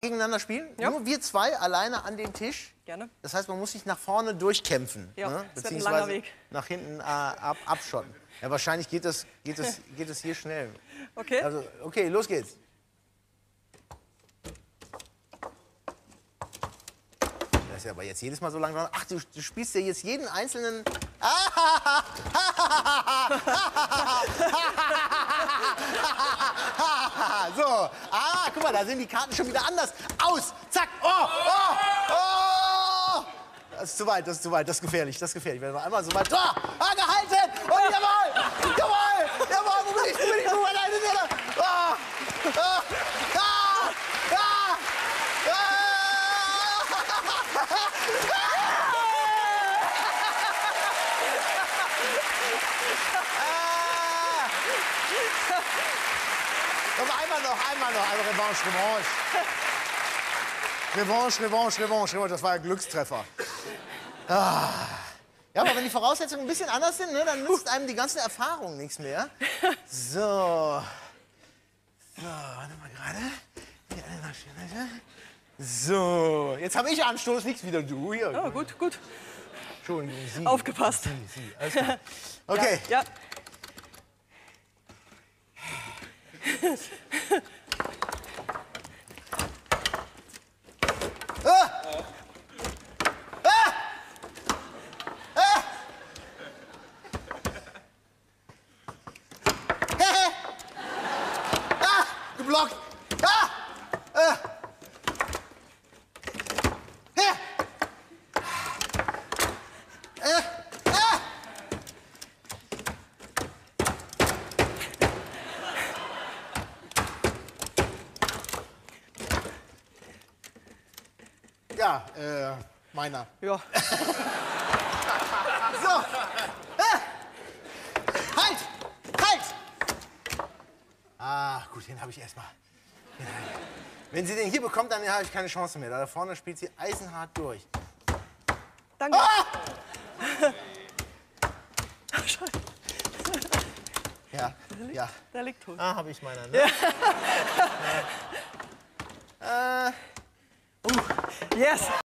gegeneinander spielen? Ja. Nur wir zwei alleine an dem Tisch. Gerne. Das heißt, man muss sich nach vorne durchkämpfen. Ja, ne? es wird ein Beziehungsweise langer Weg. nach hinten äh, ab, abschotten. Ja, wahrscheinlich geht das, geht, das, geht das hier schnell. Okay. Also, okay, los geht's. Das ist ja aber jetzt jedes Mal so lang dran. Ach, du, du spielst ja jetzt jeden einzelnen. so, ah, guck mal, da sehen die Karten schon wieder anders aus. Zack, oh, oh, oh. Das ist zu weit, das ist zu weit, das ist gefährlich, das ist gefährlich. Wenn wir einmal so weit. Oh, ah, gehalten! Und jawohl! Jawohl! Jawohl! Wo bin ich? Wo bin ich? Wo ich? Wo bin ich? Oh, oh, ah, ah, ah. Aber einmal noch, einmal noch, eine Revanche, Revanche. Revanche, Revanche, Revanche, Revanche. Das war ein Glückstreffer. Ah. Ja, aber wenn die Voraussetzungen ein bisschen anders sind, ne, dann nützt einem die ganze Erfahrung nichts mehr. So. So, warte mal gerade. So, jetzt habe ich Anstoß, nichts wieder du. Hier. Oh, gut, gut. Entschuldigung, Sie. Aufgepasst. Sie, Sie. Okay. Ja. Ah! Ah! Ah! Ah! Geblockt! Ah! Ah! Ja, äh, meiner. Ja. So! Ah! Halt! Halt! Ah, gut, den habe ich erstmal. Wenn sie den hier bekommt, dann habe ich keine Chance mehr. Da vorne spielt sie eisenhart durch. Danke. Ah! Ja, ja. Der liegt tot. Ah, habe ich meiner. Ne? Yes.